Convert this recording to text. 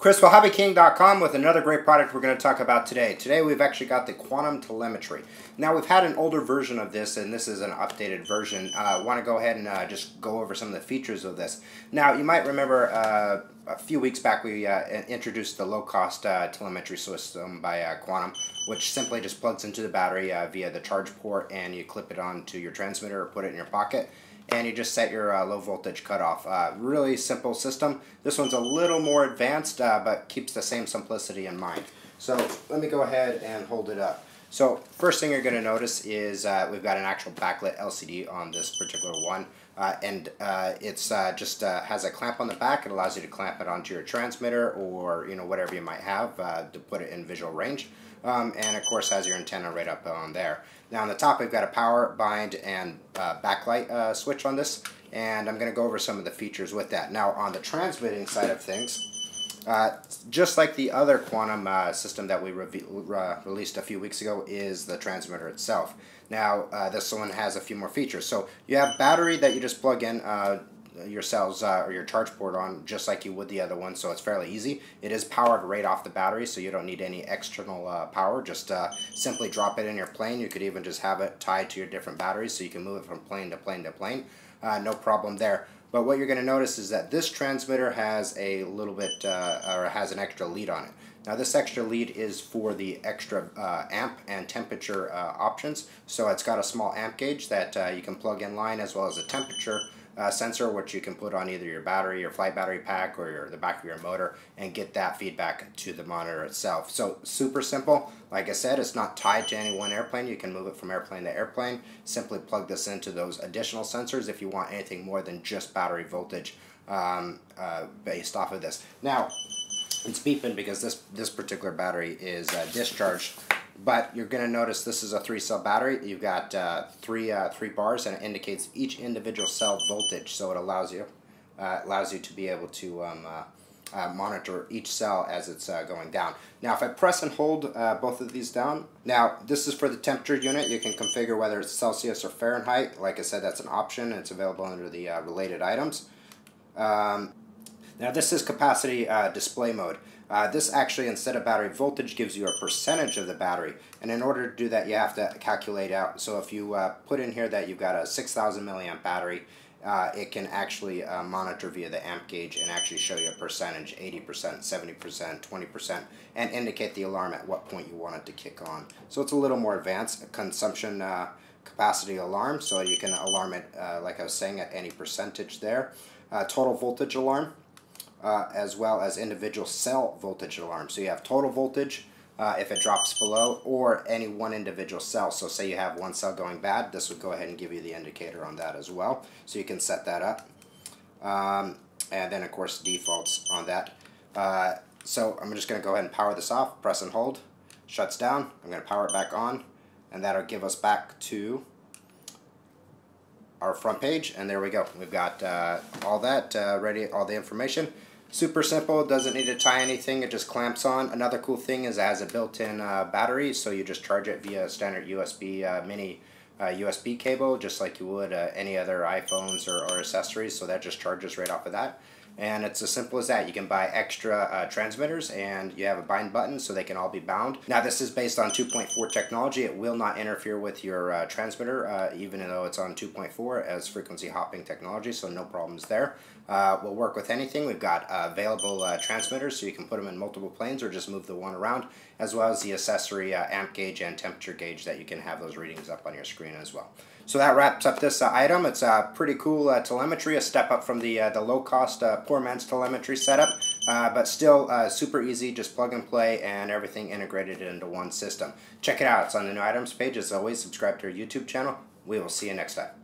ChrisWillHobbyKing.com with another great product we're going to talk about today. Today we've actually got the Quanum Telemetry. Now we've had an older version of this and this is an updated version. I uh, want to go ahead and uh, just go over some of the features of this. Now you might remember uh, a few weeks back we uh, introduced the low-cost uh, telemetry system by uh, Quanum which simply just plugs into the battery via the charge port and you clip it onto your transmitter or put it in your pocket and you just set your uh, low voltage cutoff. Uh, really simple system. This one's a little more advanced, uh, but keeps the same simplicity in mind. So let me go ahead and hold it up. So first thing you're going to notice is uh, we've got an actual backlit LCD on this particular one. Uh, and uh, it's uh, just uh, has a clamp on the back. It allows you to clamp it onto your transmitter or you know whatever you might have uh, to put it in visual range. Um, and of course has your antenna right up on there. Now on the top we've got a power, bind, and backlight switch on this. And I'm going to go over some of the features with that. Now on the transmitting side of things, uh, just like the other Quanum uh, system that we re released a few weeks ago is the transmitter itself. Now uh, this one has a few more features. So you have battery that you just plug in uh, your cells uh, or your charge port on just like you would the other one so it's fairly easy. It is powered right off the battery so you don't need any external power. Just simply drop it in your plane. You could even just have it tied to your different batteries so you can move it from plane to plane to plane. No problem there. But what you're going to notice is that this transmitter has a little bit, uh, or has an extra lead on it. Now this extra lead is for the extra uh, amp and temperature uh, options. So it's got a small amp gauge that uh, you can plug in line as well as a temperature uh, sensor which you can put on either your battery, your flight battery pack, or your, the back of your motor and get that feedback to the monitor itself. So super simple. Like I said, it's not tied to any one airplane. You can move it from airplane to airplane. Simply plug this into those additional sensors if you want anything more than just battery voltage um, uh, based off of this. Now, it's beeping because this, this particular battery is uh, discharged but you're going to notice this is a three cell battery. You've got uh, three uh, three bars and it indicates each individual cell voltage. So it allows you uh, allows you to be able to um, uh, uh, monitor each cell as it's uh, going down. Now if I press and hold both of these down, now this is for the temperature unit. You can configure whether it's Celsius or Fahrenheit. Like I said, that's an option. It's available under the related items. Um, now this is capacity display mode. Uh, this actually, instead of battery voltage, gives you a percentage of the battery. And in order to do that, you have to calculate out. So if you uh, put in here that you've got a 6,000 milliamp battery, uh, it can actually uh, monitor via the amp gauge and actually show you a percentage, 80%, 70%, 20%, and indicate the alarm at what point you want it to kick on. So it's a little more advanced consumption uh, capacity alarm, so you can alarm it, uh, like I was saying, at any percentage there. total voltage alarm, uh, as well as individual cell voltage alarms. So you have total voltage uh, if it drops below or any one individual cell. So say you have one cell going bad, this would go ahead and give you the indicator on that as well. So you can set that up. Um, and then of course defaults on that. Uh, so I'm just going to go ahead and power this off, press and hold, shuts down. I'm going to power it back on and that'll give us back to our front page and there we go. We've got uh, all that uh, ready, all the information. Super simple, doesn't need to tie anything, it just clamps on. Another cool thing is it has a built-in uh, battery, so you just charge it via standard USB uh, mini uh, USB cable, just like you would uh, any other iPhones or, or accessories, so that just charges right off of that. And it's as simple as that. You can buy extra uh, transmitters and you have a bind button so they can all be bound. Now this is based on 2.4 technology. It will not interfere with your uh, transmitter uh, even though it's on 2.4 as frequency hopping technology so no problems there. Uh, will work with anything. We've got uh, available uh, transmitters so you can put them in multiple planes or just move the one around as well as the accessory amp gauge and temperature gauge that you can have those readings up on your screen as well. So that wraps up this uh, item. It's a pretty cool uh, telemetry, a step up from the uh, the low cost uh, poor man's telemetry setup, uh, but still super easy. Just plug and play, and everything integrated into one system. Check it out. It's on the new items page. As always, subscribe to our YouTube channel. We will see you next time.